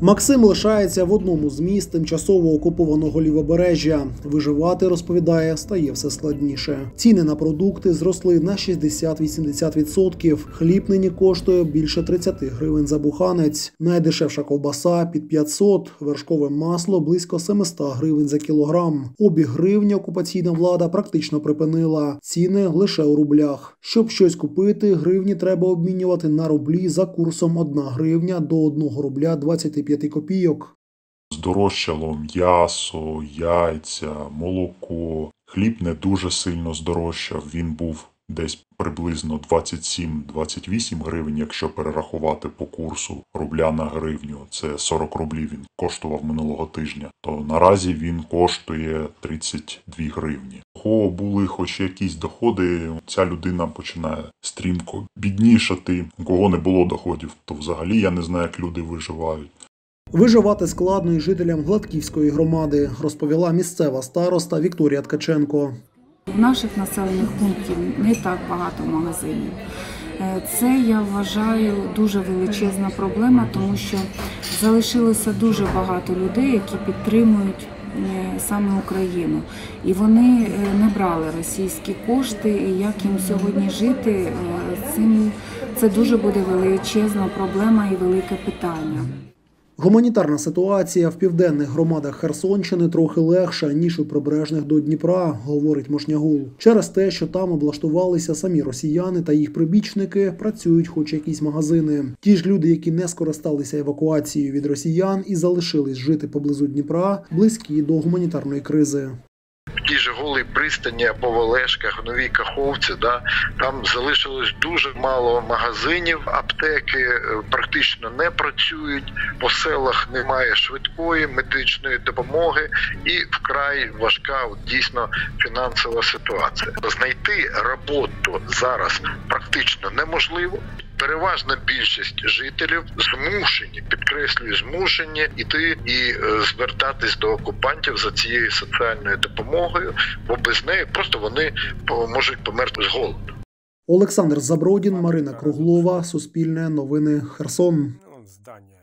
Максим лишається в одному з міст тимчасово окупованого лівобережжя. Виживати, розповідає, стає все складніше. Ціни на продукти зросли на 60-80%. Хліб нині коштує більше 30 гривень за буханець. Найдешевша ковбаса під 500, вершкове масло близько 700 гривень за кілограм. Обіг гривні окупаційна влада практично припинила. Ціни лише у рублях. Щоб щось купити, гривні треба обмінювати на рублі за курсом 1 гривня до 1 рубля 25 копійок. Здорожчало м'ясо, яйця, молоко. Хліб не дуже сильно здорожчав. Він був десь приблизно 27-28 гривень, якщо перерахувати по курсу рубля на гривню. Це 40 рублів він коштував минулого тижня. То наразі він коштує 32 гривні. Кого були хоч якісь доходи, ця людина починає стрімко біднішати. У кого не було доходів, то взагалі я не знаю, як люди виживають. Виживати складно і жителям Гладківської громади, розповіла місцева староста Вікторія Ткаченко. В наших населених пунктів не так багато магазинів. Е, Це я вважаю дуже величезна проблема, тому що залишилося дуже багато людей, які підтримують е, саме Україну, і вони е, не брали російські кошти. І як їм сьогодні жити, цим це дуже буде величезна проблема і велике питання. Гуманітарна ситуація в південних громадах Херсонщини трохи легша ніж у прибережних до Дніпра, говорить Мошнягул. Через те, що там облаштувалися самі росіяни та їх прибічники, працюють хоч якісь магазини. Ті ж люди, які не скористалися евакуацією від росіян і залишились жити поблизу Дніпра, близькі до гуманітарної кризи. Тій голій пристані або в Олешках, в Новій Каховці, да, там залишилось дуже мало магазинів, аптеки е, практично не працюють, по селах немає швидкої медичної допомоги і вкрай важка дійсно фінансова ситуація. Знайти роботу зараз практично неможливо. Переважна більшість жителів змушені, підкреслюю, змушені іти і е, звертатись до окупантів за цією соціальною допомогою, бо без неї просто вони можуть померти з голоду. Олександр Забродін, Марина Круглова, Суспільне новини Херсон. Здання